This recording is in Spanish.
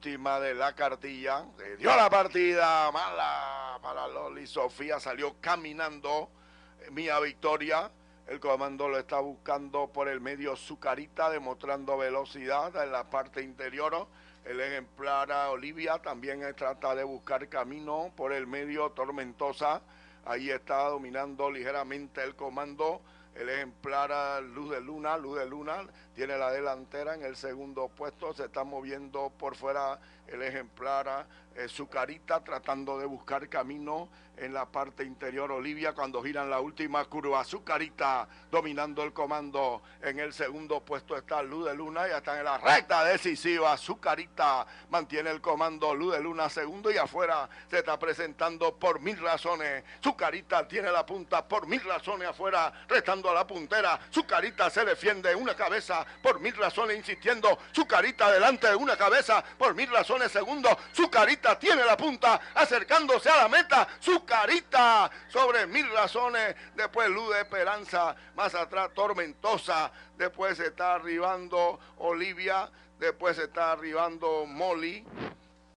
última de la cartilla. Se dio la partida mala para Loli. Sofía salió caminando. Mía Victoria. El comando lo está buscando por el medio su carita, demostrando velocidad en la parte interior. El ejemplar Olivia también trata de buscar camino por el medio Tormentosa. Ahí está dominando ligeramente el comando. El ejemplar Luz de Luna, Luz de Luna, tiene la delantera en el segundo puesto. Se está moviendo por fuera el ejemplar eh, su carita tratando de buscar camino en la parte interior Olivia cuando giran la última curva. Su carita dominando el comando. En el segundo puesto está Luz de Luna. Ya está en la recta decisiva. Su carita mantiene el comando. Luz de Luna segundo y afuera se está presentando por mil razones. Su carita tiene la punta por mil razones afuera, restando a la puntera. Su carita se defiende una cabeza por mil razones insistiendo. Su carita delante de una cabeza por mil razones segundo. Su carita tiene la punta acercándose a la meta. Su carita sobre mil razones. Después luz de esperanza. Más atrás tormentosa. Después está arribando Olivia. Después está arribando Molly.